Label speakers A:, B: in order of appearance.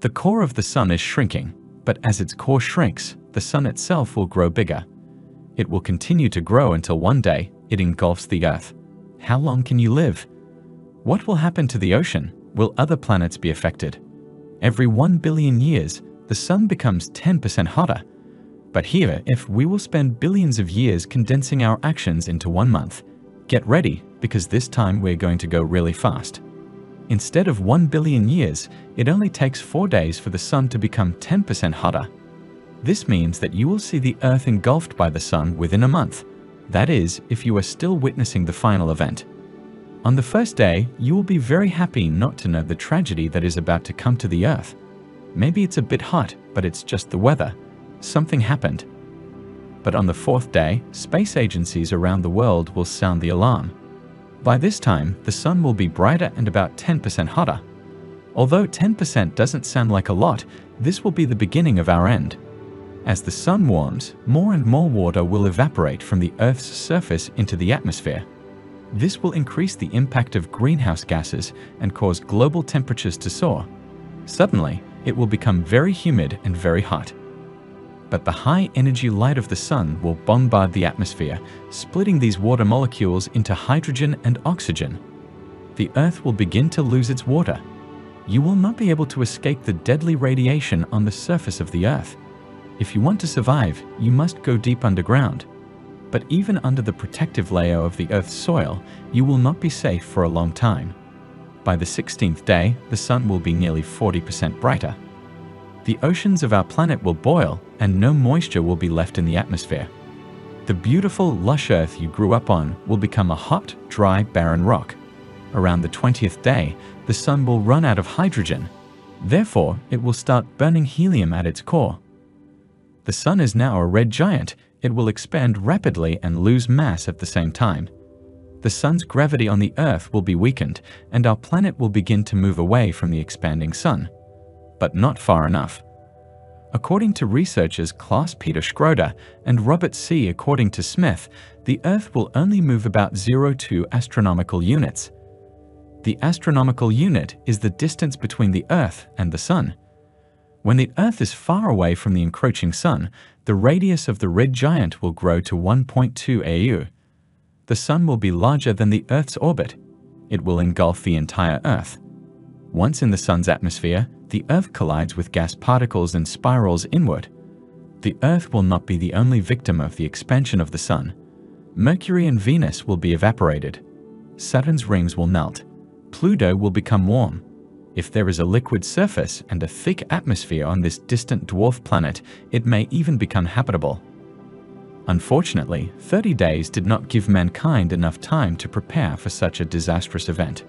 A: The core of the Sun is shrinking, but as its core shrinks, the Sun itself will grow bigger. It will continue to grow until one day it engulfs the Earth. How long can you live? What will happen to the ocean? Will other planets be affected? Every 1 billion years, the Sun becomes 10% hotter. But here, if we will spend billions of years condensing our actions into one month, get ready because this time we're going to go really fast. Instead of 1 billion years, it only takes 4 days for the Sun to become 10% hotter. This means that you will see the Earth engulfed by the Sun within a month. That is, if you are still witnessing the final event. On the first day, you will be very happy not to know the tragedy that is about to come to the Earth. Maybe it's a bit hot, but it's just the weather. Something happened. But on the fourth day, space agencies around the world will sound the alarm. By this time, the sun will be brighter and about 10% hotter. Although 10% doesn't sound like a lot, this will be the beginning of our end. As the sun warms, more and more water will evaporate from the Earth's surface into the atmosphere. This will increase the impact of greenhouse gases and cause global temperatures to soar. Suddenly, it will become very humid and very hot. But the high energy light of the sun will bombard the atmosphere, splitting these water molecules into hydrogen and oxygen. The Earth will begin to lose its water. You will not be able to escape the deadly radiation on the surface of the Earth. If you want to survive, you must go deep underground. But even under the protective layer of the Earth's soil, you will not be safe for a long time. By the 16th day, the sun will be nearly 40% brighter. The oceans of our planet will boil and no moisture will be left in the atmosphere. The beautiful, lush Earth you grew up on will become a hot, dry, barren rock. Around the 20th day, the sun will run out of hydrogen. Therefore, it will start burning helium at its core. The sun is now a red giant. It will expand rapidly and lose mass at the same time the sun's gravity on the Earth will be weakened and our planet will begin to move away from the expanding sun. But not far enough. According to researchers Klaus Peter Schroeder and Robert C. According to Smith, the Earth will only move about 0.2 astronomical units. The astronomical unit is the distance between the Earth and the Sun. When the Earth is far away from the encroaching Sun, the radius of the red giant will grow to 1.2 AU the Sun will be larger than the Earth's orbit. It will engulf the entire Earth. Once in the Sun's atmosphere, the Earth collides with gas particles and spirals inward. The Earth will not be the only victim of the expansion of the Sun. Mercury and Venus will be evaporated. Saturn's rings will melt. Pluto will become warm. If there is a liquid surface and a thick atmosphere on this distant dwarf planet, it may even become habitable. Unfortunately, 30 days did not give mankind enough time to prepare for such a disastrous event.